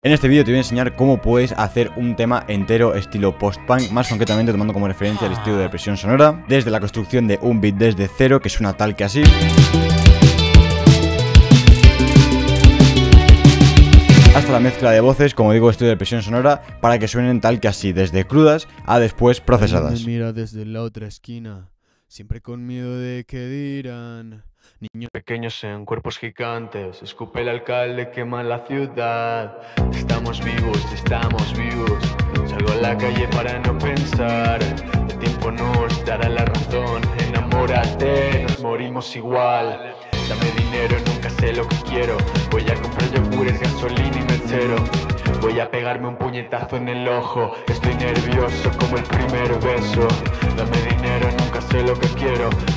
En este vídeo te voy a enseñar cómo puedes hacer un tema entero estilo post-punk, más concretamente tomando como referencia el estilo de depresión sonora, desde la construcción de un beat desde cero, que suena tal que así. Hasta la mezcla de voces, como digo, estilo de depresión sonora, para que suenen tal que así, desde crudas a después procesadas. mira desde la otra esquina, siempre con miedo de que dirán. Niños pequeños en cuerpos gigantes, escupe el alcalde, quema la ciudad. Estamos vivos, estamos vivos. Salgo a la calle para no pensar. El tiempo nos dará la razón. Enamórate, nos morimos igual. Dame dinero, nunca sé lo que quiero. Voy a comprar yogures, gasolina y mechero. Voy a pegarme un puñetazo en el ojo. Estoy nervioso como el primer beso. Dame dinero, nunca sé lo que quiero.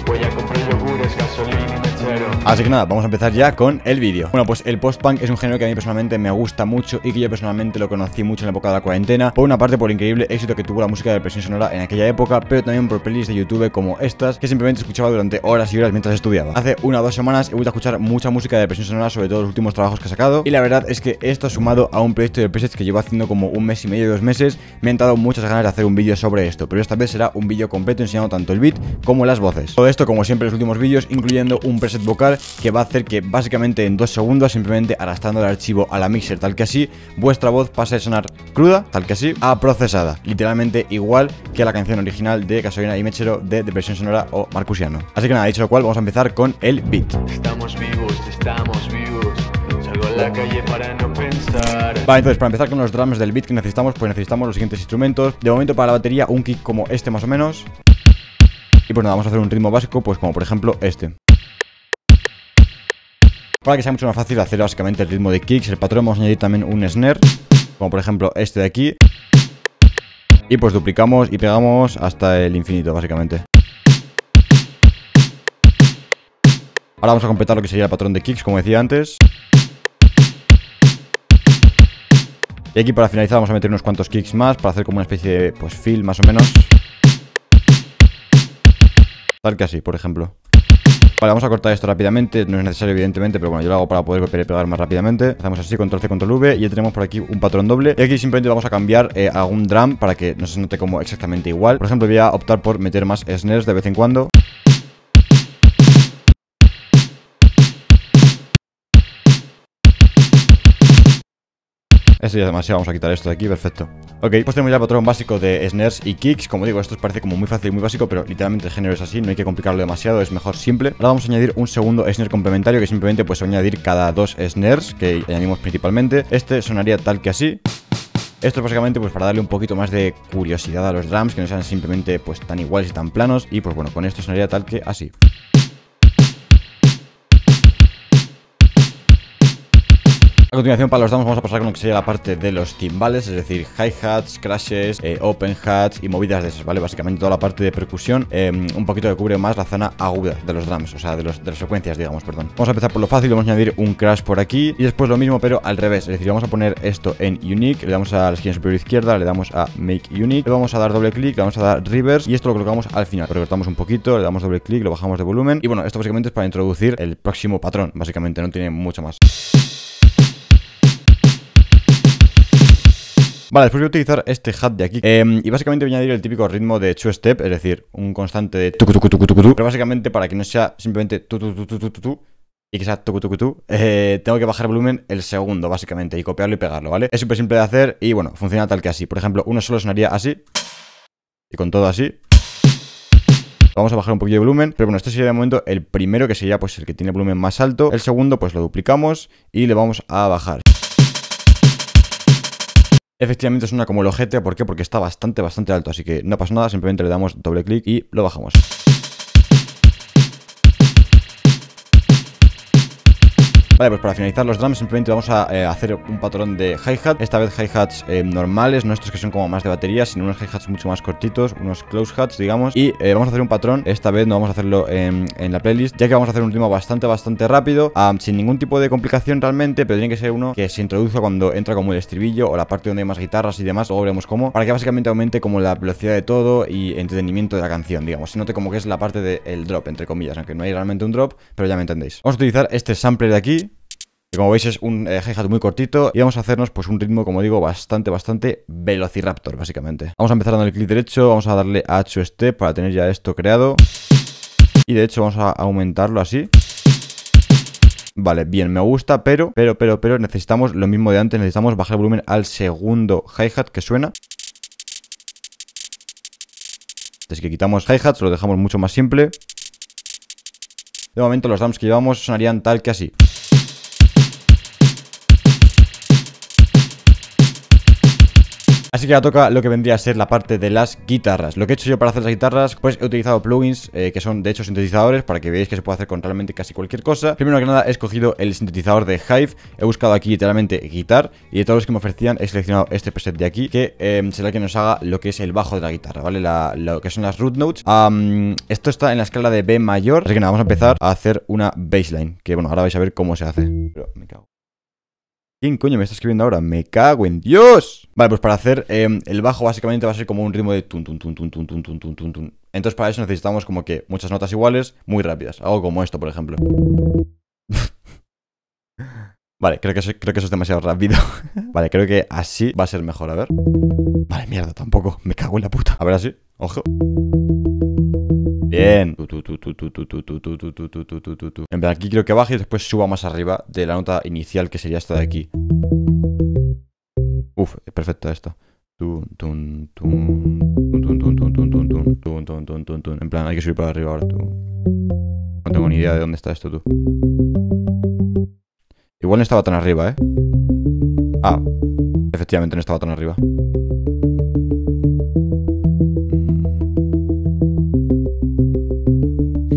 Voy a comprar yogures, gasolina y mechero. Así que nada, vamos a empezar ya con el vídeo. Bueno, pues el post-punk es un género que a mí personalmente me gusta mucho y que yo personalmente lo conocí mucho en la época de la cuarentena. Por una parte, por el increíble éxito que tuvo la música de depresión sonora en aquella época, pero también por playlists de YouTube como estas, que simplemente escuchaba durante horas y horas mientras estudiaba. Hace una o dos semanas he vuelto a escuchar mucha música de depresión sonora, sobre todo los últimos trabajos que he sacado. Y la verdad es que esto sumado a un proyecto de presets que llevo haciendo como un mes y medio, dos meses, me han dado muchas ganas de hacer un vídeo sobre esto. Pero esta vez será un vídeo completo enseñando tanto el beat como las voces. Todo esto, como siempre en los últimos vídeos, incluyendo un preset vocal que va a hacer que básicamente en dos segundos, simplemente arrastrando el archivo a la mixer tal que así, vuestra voz pase de sonar cruda, tal que así, a procesada. Literalmente igual que la canción original de Gasolina y Mechero de Depresión Sonora o Marcusiano. Así que nada, dicho lo cual, vamos a empezar con el beat. Estamos vivos, estamos vivos. Salgo a la calle para no pensar. Vale, entonces para empezar con los drums del beat que necesitamos, pues necesitamos los siguientes instrumentos. De momento para la batería un kick como este más o menos. Y pues nada, vamos a hacer un ritmo básico, pues como por ejemplo este. Para que sea mucho más fácil hacer básicamente el ritmo de kicks, el patrón vamos a añadir también un snare, como por ejemplo este de aquí. Y pues duplicamos y pegamos hasta el infinito, básicamente. Ahora vamos a completar lo que sería el patrón de kicks, como decía antes. Y aquí para finalizar vamos a meter unos cuantos kicks más para hacer como una especie de pues fill más o menos. Tal que así, por ejemplo. Vale, vamos a cortar esto rápidamente, no es necesario evidentemente, pero bueno, yo lo hago para poder pegar más rápidamente. Hacemos así, control C, control V, y ya tenemos por aquí un patrón doble. Y aquí simplemente vamos a cambiar eh, algún drum para que no se note como exactamente igual. Por ejemplo, voy a optar por meter más snares de vez en cuando Esto ya es demasiado, vamos a quitar esto de aquí, perfecto. Ok, pues tenemos ya el patrón básico de snares y kicks. Como digo, esto parece como muy fácil y muy básico Pero literalmente el género es así, no hay que complicarlo demasiado Es mejor simple. Ahora vamos a añadir un segundo snare complementario Que simplemente pues añadir cada dos snares Que añadimos principalmente. Este sonaría tal que así. Esto es básicamente pues para darle un poquito más de curiosidad a los drums, que no sean simplemente pues tan iguales y tan planos. Y pues bueno, con esto sonaría tal que así. A continuación para los drums vamos a pasar con lo que sería la parte de los timbales, es decir, hi-hats, crashes, eh, open hats y movidas de esas, ¿vale? Básicamente toda la parte de percusión, em, un poquito que cubre más la zona aguda de los drums, o sea, de, de las frecuencias, digamos, perdón. Vamos a empezar por lo fácil, vamos a añadir un crash por aquí y después lo mismo pero al revés, es decir, vamos a poner esto en unique, le damos a la esquina superior izquierda, le damos a make unique, le vamos a dar doble clic, le vamos a dar reverse y esto lo colocamos al final, recortamos un poquito, le damos doble clic, lo bajamos de volumen y bueno, esto básicamente es para introducir el próximo patrón, básicamente, no tiene mucho más. Vale, después voy a utilizar este hat de aquí eh, Y básicamente voy a añadir el típico ritmo de two step Es decir, un constante de tucu tucu Pero básicamente para que no sea simplemente tu tu tu tu y que sea tucu tu, eh, tengo que bajar el volumen el segundo, básicamente, y copiarlo y pegarlo, ¿vale? Es súper simple de hacer y, bueno, funciona tal que así. Por ejemplo, uno solo sonaría así, y con todo así. Vamos a bajar un poquito de volumen, pero bueno, este sería de momento el primero, que sería pues el que tiene volumen más alto. El segundo, pues lo duplicamos y le vamos a bajar. Efectivamente suena como el ojete, ¿por qué? Porque está bastante, bastante alto, así que no pasa nada, simplemente le damos doble clic y lo bajamos. Vale, pues para finalizar los drums simplemente vamos a eh, hacer un patrón de hi-hat Esta vez hi-hats eh, normales, no estos que son como más de batería Sino unos hi-hats mucho más cortitos, unos close hats digamos. Y eh, vamos a hacer un patrón, esta vez no vamos a hacerlo en, la playlist Ya que vamos a hacer un ritmo bastante, bastante rápido Sin ningún tipo de complicación realmente Pero tiene que ser uno que se introduzca cuando entra como el estribillo O la parte donde hay más guitarras y demás. Luego veremos cómo Para que básicamente aumente como la velocidad de todo y entretenimiento de la canción Digamos, se note como que es la parte del drop, entre comillas Aunque no hay realmente un drop, pero ya me entendéis. Vamos a utilizar este sampler de aquí como veis es un eh, hi-hat muy cortito y vamos a hacernos pues un ritmo, como digo, bastante, bastante velociraptor, básicamente. Vamos a empezar dando el clic derecho, vamos a darle a 8 step para tener ya esto creado. Y de hecho vamos a aumentarlo así. Vale, bien, me gusta, pero, pero, pero, pero necesitamos lo mismo de antes, necesitamos bajar el volumen al segundo hi-hat que suena. Así que quitamos hi-hats, lo dejamos mucho más simple. De momento los drums que llevamos sonarían tal que así. Así que ahora toca lo que vendría a ser la parte de las guitarras. Lo que he hecho yo para hacer las guitarras, pues he utilizado plugins eh, que son de hecho sintetizadores para que veáis que se puede hacer con realmente casi cualquier cosa. Primero que nada he escogido el sintetizador de Hive, he buscado aquí literalmente guitar y de todos los que me ofrecían he seleccionado este preset de aquí que eh, será que nos haga lo que es el bajo de la guitarra, ¿vale? lo que son las root notes. esto está en la escala de B mayor, así que nada, vamos a empezar a hacer una baseline, que bueno, ahora vais a ver cómo se hace. Pero me cago. ¿Quién coño me está escribiendo ahora? Me cago en Dios. Vale, pues para hacer el bajo básicamente va a ser como un ritmo de tun tun tun tun tun tun tun tun. Entonces para eso necesitamos como que muchas notas iguales, muy rápidas. Algo como esto, por ejemplo. vale, creo que, creo que eso es demasiado rápido. vale, creo que así va a ser mejor, a ver. Vale, mierda, tampoco. Me cago en la puta. A ver así. Ojo. Bien. En plan, aquí quiero que baje y después suba más arriba de la nota inicial que sería esta de aquí. Uf, perfecta esta. En plan, hay que subir para arriba ahora. No tengo ni idea de dónde está esto, tú. Igual no estaba tan arriba, ¿eh? Ah, efectivamente no estaba tan arriba.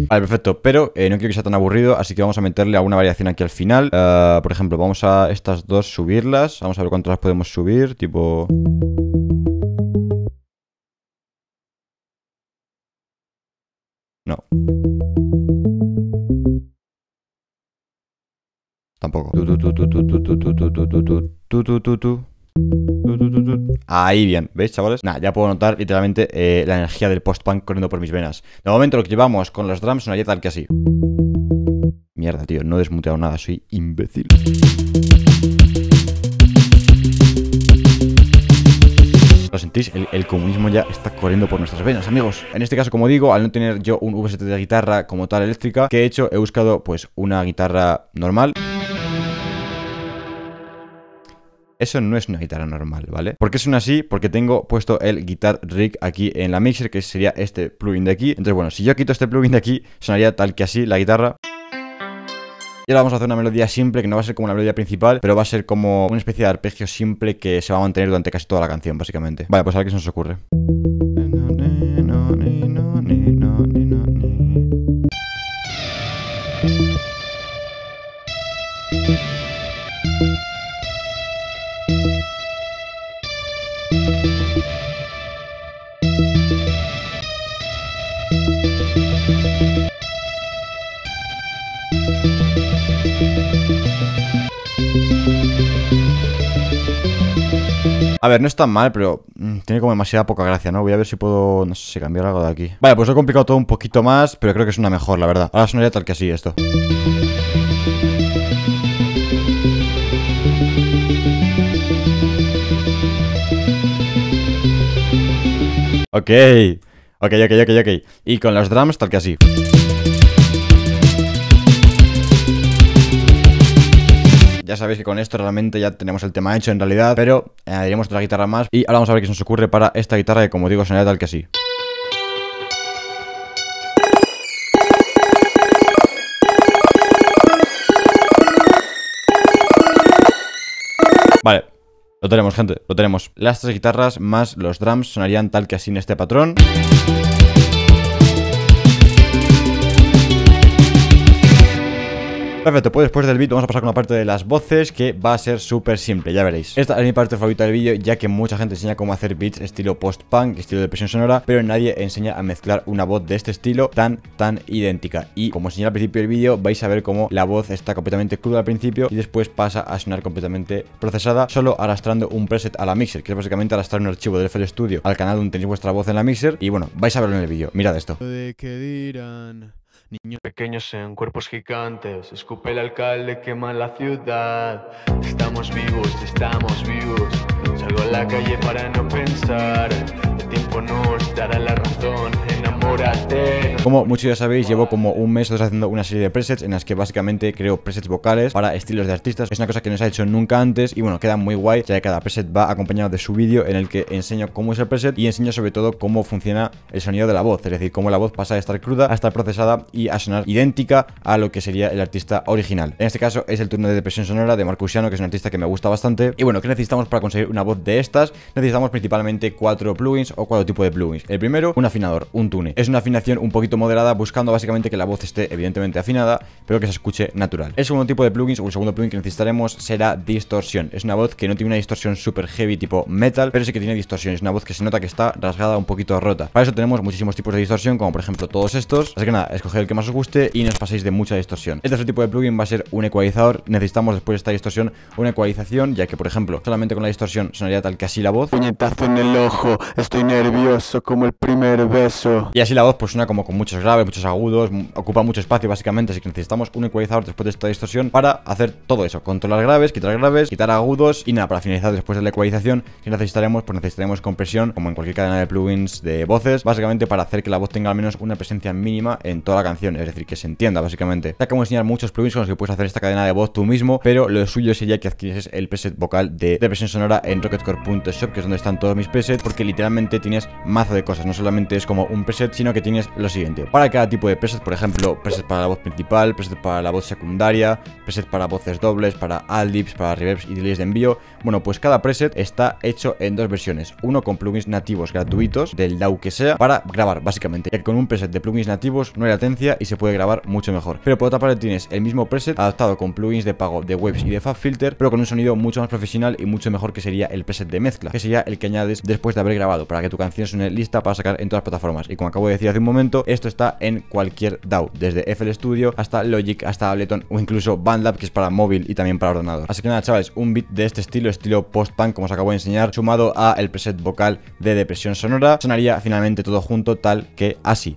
Vale, perfecto, pero eh, no quiero que sea tan aburrido, así que vamos a meterle alguna variación aquí al final. Eh, por ejemplo, vamos a estas dos subirlas. Vamos a ver cuántas las podemos subir, tipo... No. Tampoco. Ahí bien, ¿veis chavales? Nada, ya puedo notar literalmente eh, la energía del post-punk corriendo por mis venas De momento lo que llevamos con los drums sonaría tal que así Mierda, tío, no he desmuteado nada, soy imbécil ¿Lo sentís? El, comunismo ya está corriendo por nuestras venas, amigos. En este caso, como digo, al no tener yo un VST de guitarra como tal eléctrica, que he hecho? He buscado pues una guitarra normal. Eso no es una guitarra normal, ¿vale? ¿Por qué suena así? Porque tengo puesto el Guitar Rig aquí en la mixer, que sería este plugin de aquí. Entonces, bueno, si yo quito este plugin de aquí, sonaría tal que así la guitarra. Y ahora vamos a hacer una melodía simple, que no va a ser como la melodía principal, pero va a ser como una especie de arpegio simple que se va a mantener durante casi toda la canción, básicamente. Vale, pues a ver qué se nos ocurre. A ver, no es tan mal, pero mm, tiene como demasiada poca gracia, ¿no? Voy a ver si puedo, no sé, cambiar algo de aquí. Vale, pues lo he complicado todo un poquito más, pero creo que es una mejor, la verdad. Ahora sonaría tal que así esto. Ok, ok, ok, ok, ok. Y con los drums tal que así. Ya sabéis que con esto realmente ya tenemos el tema hecho en realidad, pero añadiremos otra guitarra más y ahora vamos a ver qué nos ocurre para esta guitarra que como digo sonaría tal que así. Vale, lo tenemos, gente, lo tenemos. Las tres guitarras más los drums sonarían tal que así en este patrón. Perfecto, pues después del beat vamos a pasar con la parte de las voces que va a ser súper simple, ya veréis. Esta es mi parte favorita del vídeo ya que mucha gente enseña cómo hacer beats estilo post-punk, estilo de presión sonora, pero nadie enseña a mezclar una voz de este estilo tan, tan idéntica. Y como enseñé al principio del vídeo, vais a ver cómo la voz está completamente cruda al principio y después pasa a sonar completamente procesada, solo arrastrando un preset a la mixer, que es básicamente arrastrar un archivo del FL Studio al canal donde tenéis vuestra voz en la mixer. Y bueno, vais a verlo en el vídeo. Mirad esto. De dirán Niños pequeños en cuerpos gigantes, escupe el alcalde, quema la ciudad. Estamos vivos, estamos vivos. Salgo a la calle para no pensar. El tiempo nos dará la razón, enamórate. Como muchos ya sabéis, llevo como un mes o dos haciendo una serie de presets en las que básicamente creo presets vocales para estilos de artistas. Es una cosa que no se ha hecho nunca antes y bueno, queda muy guay, ya que cada preset va acompañado de su vídeo en el que enseño cómo es el preset y enseño sobre todo cómo funciona el sonido de la voz, es decir, cómo la voz pasa de estar cruda a estar procesada y a sonar idéntica a lo que sería el artista original. En este caso es el turno de depresión sonora de Marcusiano, que es un artista que me gusta bastante. Y bueno, ¿qué necesitamos para conseguir una voz de estas? Necesitamos principalmente cuatro plugins o cuatro tipos de plugins. El primero, un afinador, un tune. Es una afinación un poquito moderada, buscando básicamente que la voz esté evidentemente afinada, pero que se escuche natural. El segundo tipo de plugins o el segundo plugin que necesitaremos será distorsión. Es una voz que no tiene una distorsión super heavy tipo metal, pero sí que tiene distorsión. Es una voz que se nota que está rasgada un poquito rota. Para eso tenemos muchísimos tipos de distorsión, como por ejemplo todos estos. Así que nada, escoged el que más os guste y no os paséis de mucha distorsión. Este otro tipo de plugin va a ser un ecualizador. Necesitamos después de esta distorsión una ecualización, ya que por ejemplo, solamente con la distorsión sonaría tal que así la voz. Puñetazo en el ojo, estoy nervioso como el primer beso. Y así la voz pues suena como con muchos graves, muchos agudos, ocupa mucho espacio básicamente, así que necesitamos un ecualizador después de esta distorsión para hacer todo eso, controlar graves, quitar graves, quitar agudos y nada, para finalizar después de la ecualización, que necesitaremos? Pues necesitaremos compresión, como en cualquier cadena de plugins de voces, básicamente para hacer que la voz tenga al menos una presencia mínima en toda la canción, es decir, que se entienda básicamente. Te acabo de enseñar muchos plugins con los que puedes hacer esta cadena de voz tú mismo, pero lo suyo sería que adquirieses el preset vocal de depresión sonora en rocketcore.shop, que es donde están todos mis presets, porque literalmente tienes mazo de cosas, no solamente es como un preset, sino que tienes lo siguiente. Para cada tipo de preset, por ejemplo, preset para la voz principal, preset para la voz secundaria, preset para voces dobles, para aldibs, para reverbs y delays de envío. Bueno, pues cada preset está hecho en dos versiones. Uno con plugins nativos gratuitos, del DAW que sea, para grabar, básicamente. Ya que con un preset de plugins nativos no hay latencia y se puede grabar mucho mejor. Pero por otra parte tienes el mismo preset adaptado con plugins de pago de Waves y de FabFilter, pero con un sonido mucho más profesional y mucho mejor que sería el preset de mezcla, que sería el que añades después de haber grabado, para que tu canción suene lista para sacar en todas las plataformas. Y como acabo de decir hace un momento, esto está en cualquier DAW, desde FL Studio hasta Logic, hasta Ableton o incluso BandLab, que es para móvil y también para ordenador. Así que nada, chavales, un beat de este estilo, estilo post-punk, como os acabo de enseñar, sumado a el preset vocal de depresión sonora, sonaría finalmente todo junto tal que así.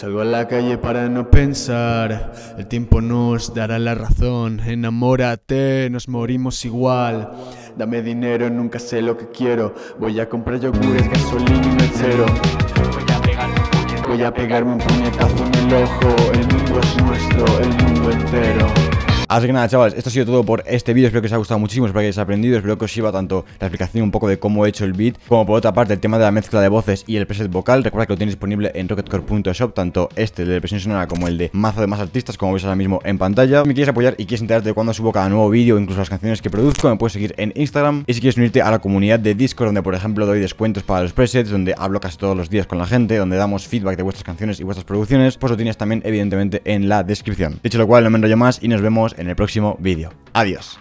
Salgo a la calle para no pensar. El tiempo nos dará la razón. Enamórate, nos morimos igual. Dame dinero, nunca sé lo que quiero. Voy a comprar yogures, gasolina y mechero. Voy a pegarme un puñetazo en el ojo. El mundo es nuestro, el mundo entero. Así que nada, chavales, esto ha sido todo por este vídeo. Espero que os haya gustado muchísimo, espero que hayáis aprendido. Espero que os sirva tanto la explicación un poco de cómo he hecho el beat, como por otra parte el tema de la mezcla de voces y el preset vocal. Recuerda que lo tenéis disponible en rocketcore.shop, tanto este de depresión sonora como el de mazo de más artistas, como veis ahora mismo en pantalla. Si me quieres apoyar y quieres enterarte de cuando subo cada nuevo vídeo, incluso las canciones que produzco, me puedes seguir en Instagram. Y si quieres unirte a la comunidad de Discord, donde por ejemplo doy descuentos para los presets, donde hablo casi todos los días con la gente, donde damos feedback de vuestras canciones y vuestras producciones, pues lo tienes también evidentemente en la descripción. Dicho lo cual, no me enrollo más y nos vemos en el próximo vídeo. Adiós.